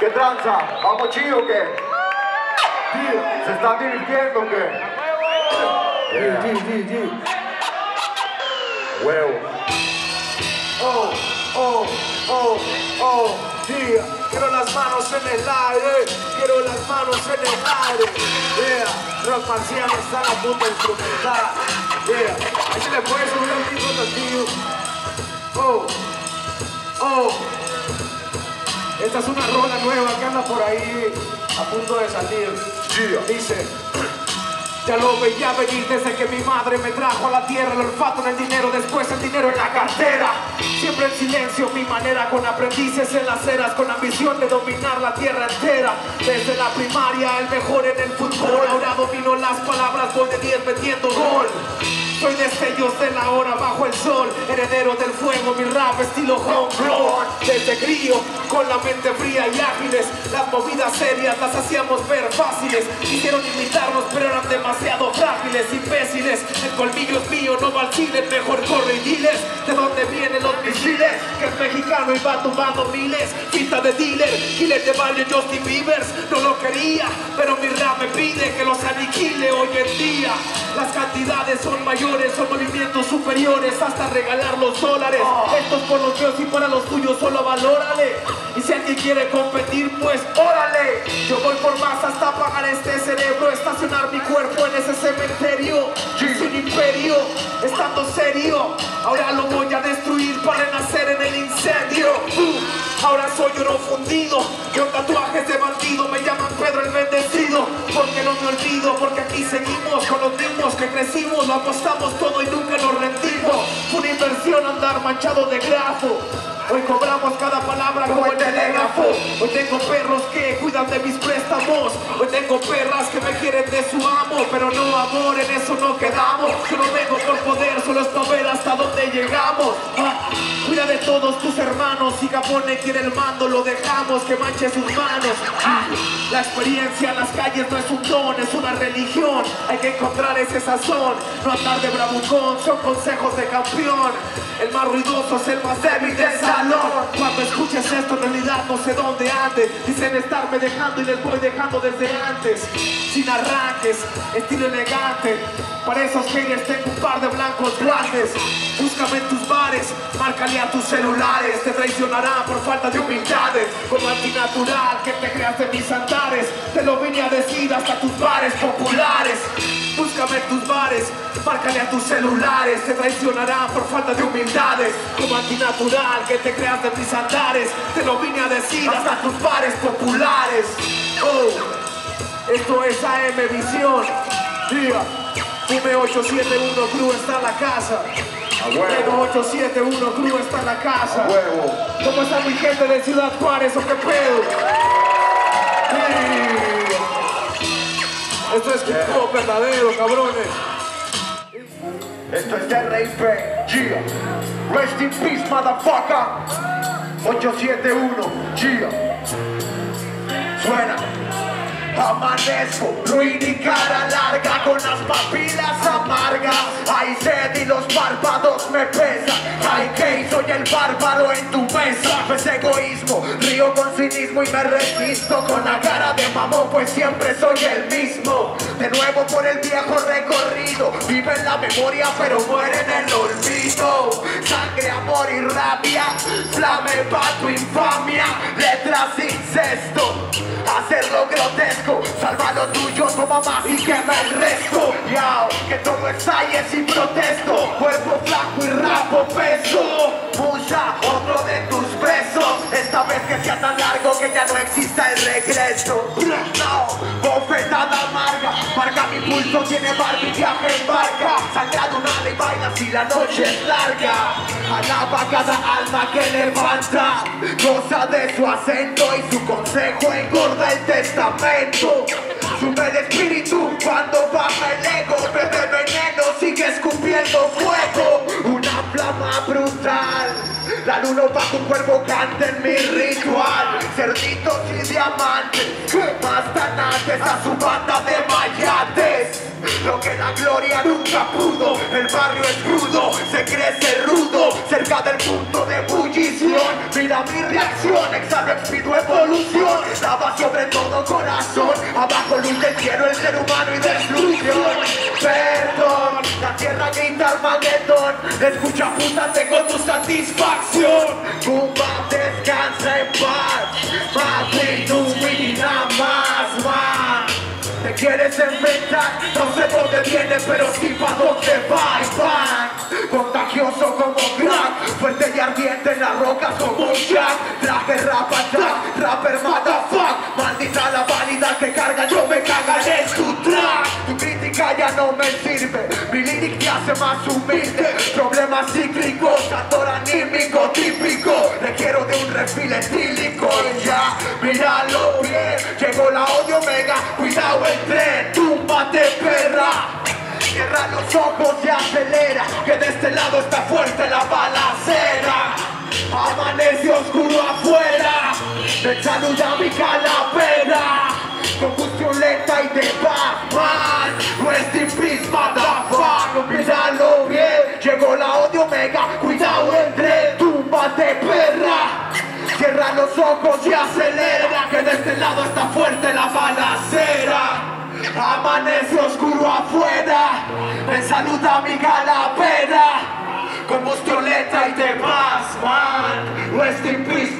¿Qué tranza? ¿Vamos chido o qué? ¿Se están divirtiendo o qué? Huevo. Oh, oh, oh, oh, yeah. Quiero las manos en el aire, quiero las manos en el aire. Yeah, rock marciano está a punto de. Yeah, ahí se le puede subir un tipo tío. Oh, oh. Esta es una rola nueva que anda por ahí a punto de salir. Dice. Ya lo veía venir desde que mi madre me trajo a la tierra El olfato en el dinero, después el dinero en la cartera Siempre en silencio, mi manera con aprendices en las eras Con ambición de dominar la tierra entera Desde la primaria, el mejor en el fútbol Ahora domino las palabras, voy de 10 metiendo gol soy destellos de la hora bajo el sol, heredero del fuego, mi rap estilo homegrown. Desde crío, con la mente fría y ágiles, las movidas serias las hacíamos ver fáciles. Quisieron imitarnos, pero eran demasiado frágiles, imbéciles. El colmillo es mío, no va al cine, mejor corre y diles de dónde vienen los misiles. Que el mexicano iba tumbando miles, pinta de dealer, giles de barrio Justin Bieber. No lo quería, pero mi rap me pide que los aniquile hoy en día. Las cantidades son mayores son movimientos superiores hasta regalar los dólares. Estos por los míos y para los tuyos solo valórale. Y si alguien quiere competir, pues órale. Yo voy por más hasta pagar este cerebro, estacionar mi cuerpo en ese cementerio. Es un imperio, estando serio. Ahora lo voy a destruir para nacer en el incendio. Uh, ahora soy oro fundido, con tatuajes de bandido. Me llaman porque aquí seguimos con que crecimos, lo apostamos todo y nunca nos rendimos. Una inversión andar manchado de grafo. Hoy cobramos cada palabra como el telégrafo. Hoy tengo perros que cuidan de mis préstamos. Hoy tengo perras que me quieren de su amo. Pero no amor, en eso no quedamos. Yo no vengo por poder, solo es para ver hasta dónde llegamos. Ah, cuida de todos tus hermanos. Si Gabone quiere el mando, lo dejamos que manche sus manos. Ah, la experiencia en las calles no es un don, es una religión. Hay que encontrar ese sazón. No andar de bravucón, son consejos de campeón. El más ruidoso es el más débil del salón. Cuando escuches esto, en realidad no sé dónde ande. Dicen estarme dejando y les voy dejando desde antes. Sin arranques, estilo elegante. Para esos haters tengo un par de blancos grandes. Búscame en tus bares, márcale a tus celulares. Te traicionarán por falta de humildades. Como antinatural que te creas de mis andares. Te lo vine a decir hasta tus bares populares. Búscame en tus bares, márcale a tus celulares, te traicionarán por falta de humildades. Como antinatural que te creas de mis andares, te lo vine a decir hasta tus bares populares. Oh, esto es AM Visión. Día, Fume 871 Crew está en la casa. A huevo. 871 Crew está en la casa. A huevo. ¿Cómo está mi gente de Ciudad Juárez o qué pedo? Sí. Esto es hip hop verdadero, cabrones. Esto es RIP, Gia. Rest in peace, motherfucker. 871, Gia. Suena. Amanezco, ruin cara larga con las papilas amargas. Hay sed y los párpados me pesan. Hay que soy el bárbaro en tu mesa. Es egoísmo, y me resisto con la cara de mamón, pues siempre soy el mismo. De nuevo por el viejo recorrido, vive en la memoria pero muere en el olvido. Sangre, amor y rabia, flame pa' tu infamia, letras incesto, hacerlo grotesco, salva lo tuyo, toma más y quema el resto. Yao, que todo estalle sin protesto, cuerpo flaco y rapo peso. Mucha, otro de tus esta vez que sea tan largo que ya no exista el regreso. No, bofetada amarga, marca mi pulso, tiene Barbie, viaje en barca. Sangrado un ala y baila si la noche es larga. Alaba cada alma que levanta, goza de su acento y su consejo engorda el testamento. Sube el espíritu cuando baja el ego, bebe veneno, sigue escupiendo fuego. Brutal. La luna bajo un cuervo canta en mi ritual. Cerditos y diamantes Más tanates a su banda de mayates. Lo que la gloria nunca pudo El barrio es crudo Se crece rudo Cerca del punto de ebullición. Mira mi reacción, exhalo, expido evolución. Lava sobre todo corazón Abajo luz del cielo, el ser humano y destrucción Armagedón Escucha puta, tengo tu satisfacción Pumba, descansa en paz Madrid, tu vida más, más te quieres inventar, no sé dónde viene, pero sí pa' dónde va y va. Contagioso como crack, fuerte y ardiente en las rocas como un jack. Traje rap attack, rapper mi lyric te hace más humilde. Problemas cíclicos, actor anímico típico. Requiero de un refil etílico y ya, míralo bien. Llegó la odio mega, cuidado el tren, túmbate perra. Cierra los ojos y acelera, que de este lado está fuerte la balacera. Amanece oscuro afuera, me saluda mi calavera. Combustión lenta y de los ojos y acelera, que de este lado está fuerte la balacera. Amanece oscuro afuera, me saluda mi calavera. Combustión lenta y de paz, man. Rest in peace.